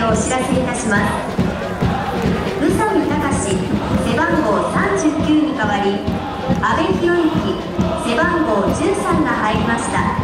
をお知らせいたします。宇佐美隆背番号39に代わり阿部寛之背番号13が入りました。